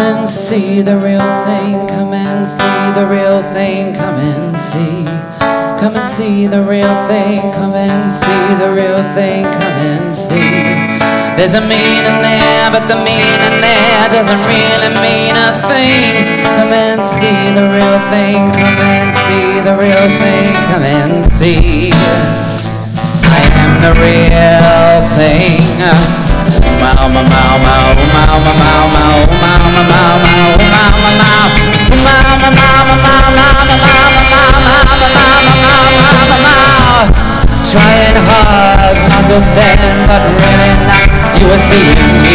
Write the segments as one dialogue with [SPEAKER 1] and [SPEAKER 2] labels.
[SPEAKER 1] and see the real thing. Come and see the real thing. Come and see. Come and see the real thing. Come and see the real thing. Come and see. There's a meaning there, but the meaning there doesn't really mean a thing. Come and see the real thing. Come and see the real thing. Come and see. Understand, but really not. You are seeing me.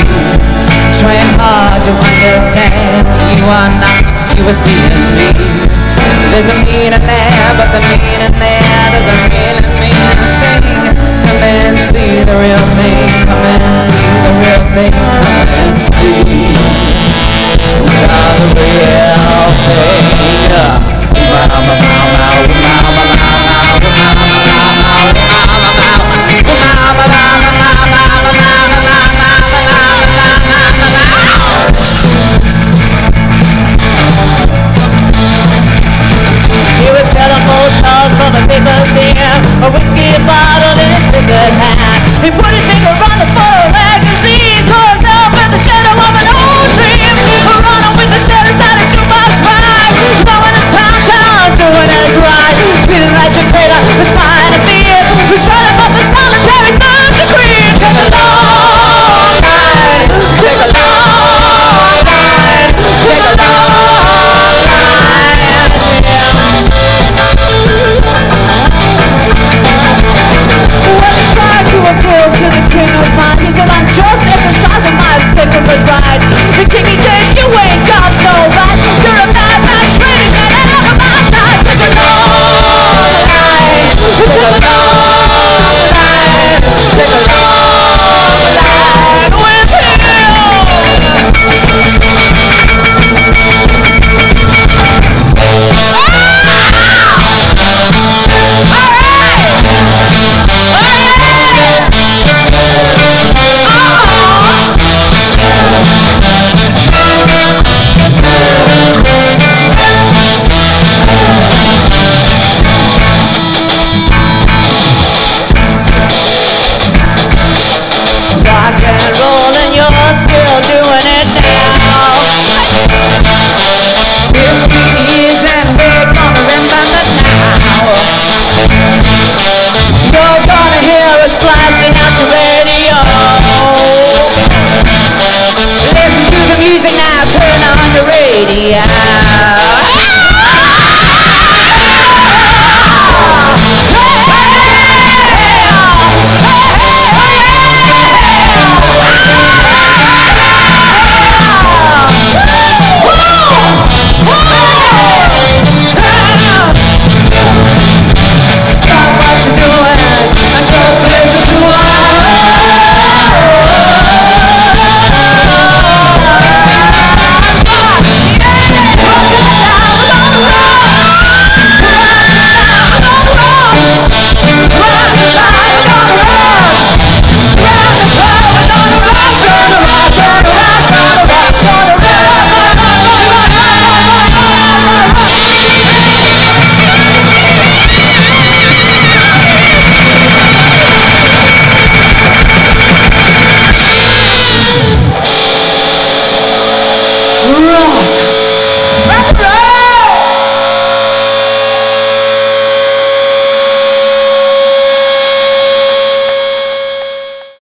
[SPEAKER 1] Trying hard to understand, you are not. You are seeing me. There's a meaning there, but the meaning there doesn't really mean a thing. Come and see the real thing. Come and see the real thing. Come and see. The real thing.